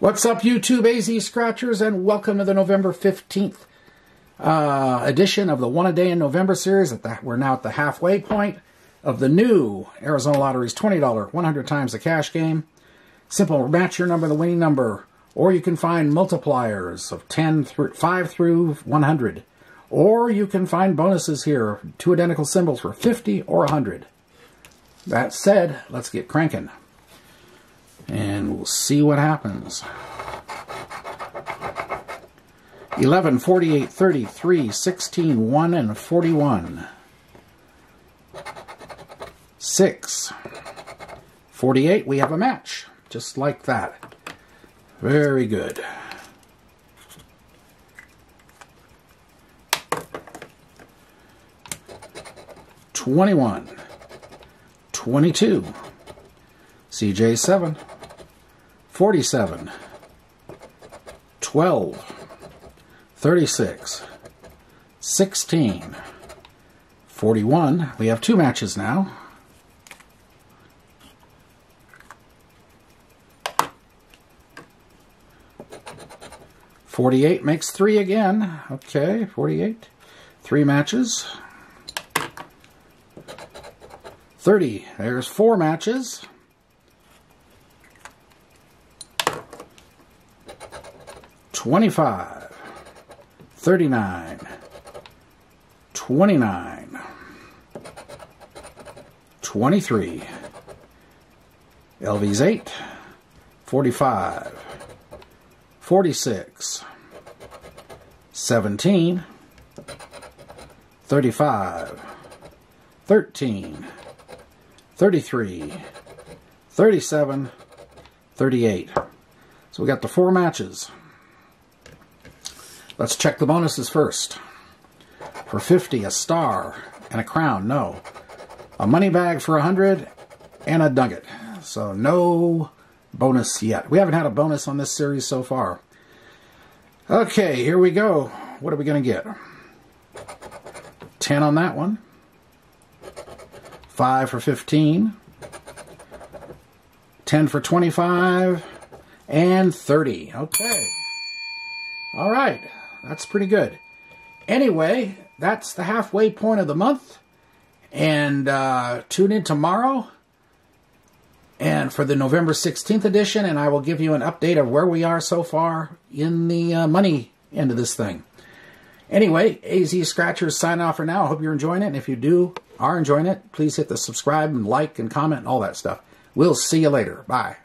What's up, YouTube AZ Scratchers, and welcome to the November 15th uh, edition of the One a Day in November series. The, we're now at the halfway point of the new Arizona Lottery's $20 100 times the cash game. Simple match your number, the winning number, or you can find multipliers of 10 through 5 through 100. Or you can find bonuses here, two identical symbols for 50 or 100. That said, let's get cranking and we'll see what happens. 11, 48, 33, 16, 1, and 41. 6, 48, we have a match, just like that. Very good. Twenty-one, twenty-two, CJ seven. 47, 12, 36, 16, 41. We have two matches now. Forty-eight makes three again. Okay, forty-eight. Three matches. Thirty. There's four matches. 25, 39, 29, 23, LV's 8, 45, 46, 17, 35, 13, 33, 37, 38. So we got the four matches. Let's check the bonuses first. For 50, a star and a crown. No. A money bag for 100 and a nugget. So no bonus yet. We haven't had a bonus on this series so far. Okay, here we go. What are we going to get? 10 on that one. 5 for 15. 10 for 25. And 30. Okay. All right. That's pretty good. Anyway, that's the halfway point of the month. And uh, tune in tomorrow and for the November 16th edition, and I will give you an update of where we are so far in the uh, money end of this thing. Anyway, AZ Scratchers sign off for now. I hope you're enjoying it. And if you do are enjoying it, please hit the subscribe and like and comment and all that stuff. We'll see you later. Bye.